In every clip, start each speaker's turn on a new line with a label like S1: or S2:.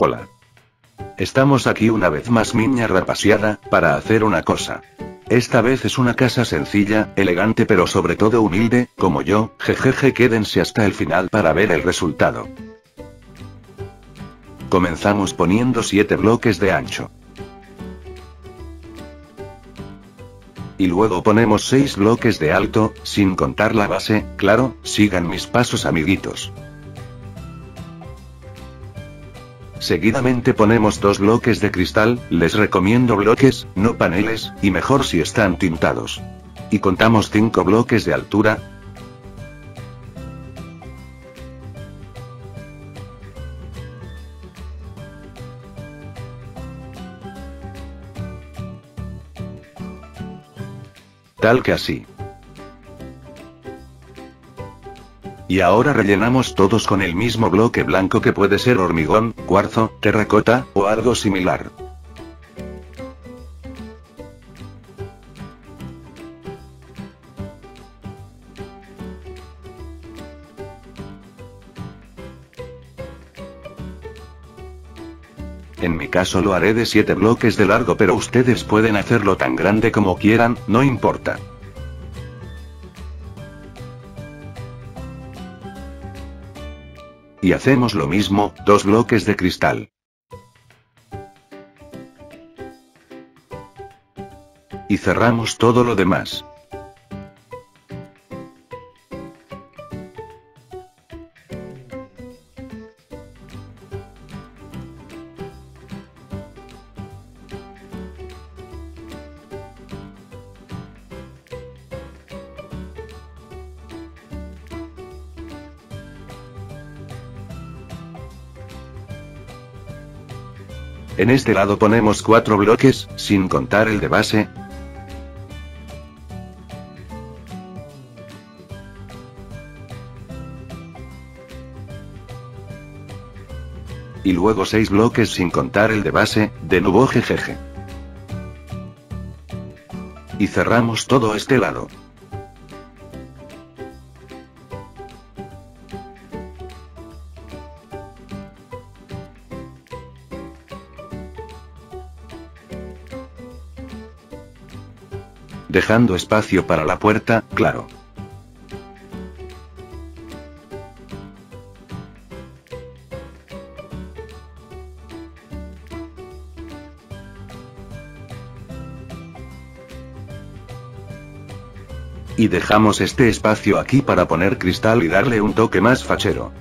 S1: Hola. Estamos aquí una vez más niña rapaseada, para hacer una cosa. Esta vez es una casa sencilla, elegante pero sobre todo humilde, como yo, jejeje quédense hasta el final para ver el resultado. Comenzamos poniendo 7 bloques de ancho. Y luego ponemos 6 bloques de alto, sin contar la base, claro, sigan mis pasos amiguitos. Seguidamente ponemos dos bloques de cristal, les recomiendo bloques, no paneles, y mejor si están tintados. Y contamos 5 bloques de altura. Tal que así. Y ahora rellenamos todos con el mismo bloque blanco que puede ser hormigón, cuarzo, terracota, o algo similar. En mi caso lo haré de 7 bloques de largo pero ustedes pueden hacerlo tan grande como quieran, no importa. Y hacemos lo mismo, dos bloques de cristal. Y cerramos todo lo demás. En este lado ponemos cuatro bloques, sin contar el de base. Y luego seis bloques sin contar el de base, de nuevo jejeje. Y cerramos todo este lado. Dejando espacio para la puerta, claro. Y dejamos este espacio aquí para poner cristal y darle un toque más fachero.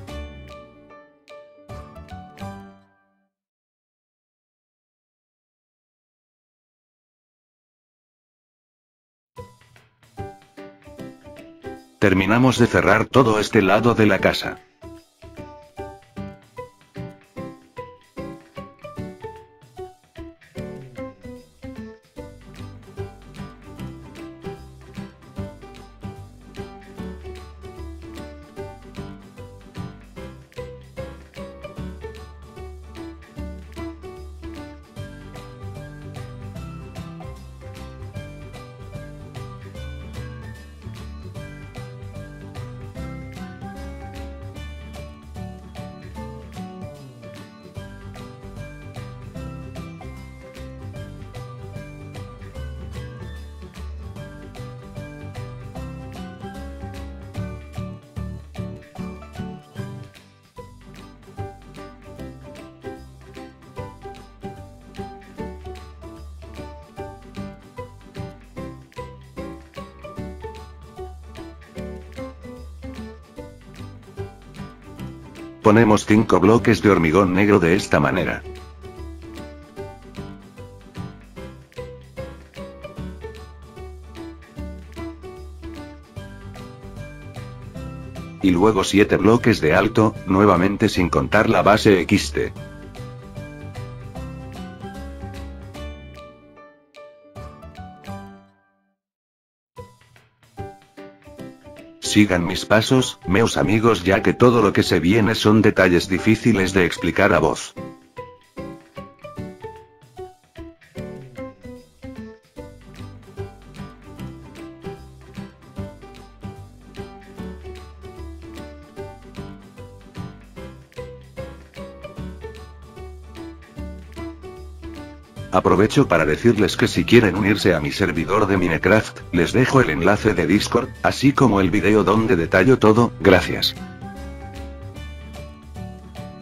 S1: Terminamos de cerrar todo este lado de la casa. Ponemos 5 bloques de hormigón negro de esta manera. Y luego 7 bloques de alto, nuevamente sin contar la base XT. Sigan mis pasos, meus amigos ya que todo lo que se viene son detalles difíciles de explicar a voz. Aprovecho para decirles que si quieren unirse a mi servidor de Minecraft, les dejo el enlace de Discord, así como el video donde detallo todo, gracias.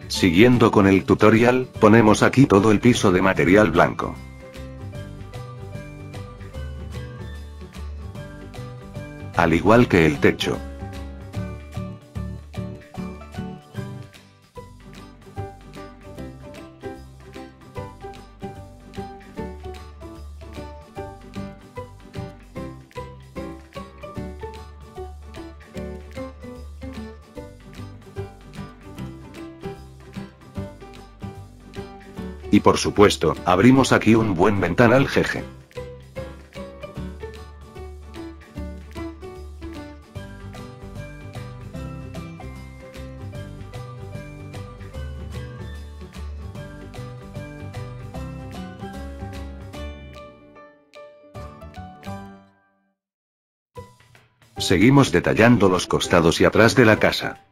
S1: Siguiendo con el tutorial, ponemos aquí todo el piso de material blanco. Al igual que el techo. Y por supuesto, abrimos aquí un buen ventanal jeje. Seguimos detallando los costados y atrás de la casa.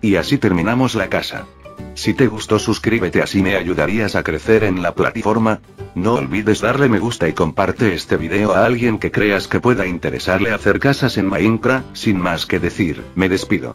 S1: Y así terminamos la casa. Si te gustó suscríbete así me ayudarías a crecer en la plataforma. No olvides darle me gusta y comparte este video a alguien que creas que pueda interesarle hacer casas en Minecraft, sin más que decir, me despido.